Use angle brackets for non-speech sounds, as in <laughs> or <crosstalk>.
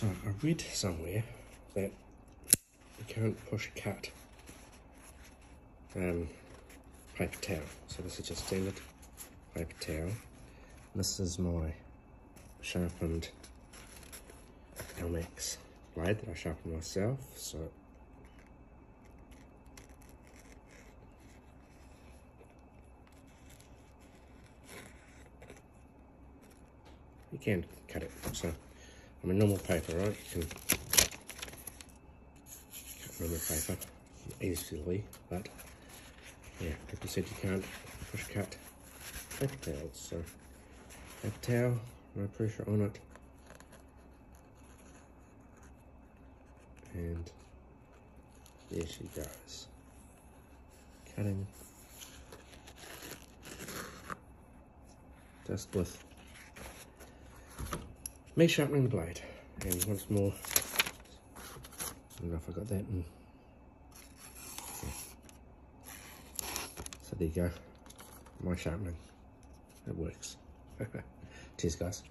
So I read somewhere that you can't push cut um, paper towel. So this is just standard paper towel. This is my sharpened Elmax blade that I sharpened myself. So you can cut it. So I mean normal paper, right? You can cut normal paper easily, but yeah, like I said, you can't push cut paper towels. So paper towel, no pressure on it. And there she goes. Cutting just with me sharpening the blade. And once more, I don't know if I got that in. So there you go, my sharpening, it works. <laughs> Cheers guys.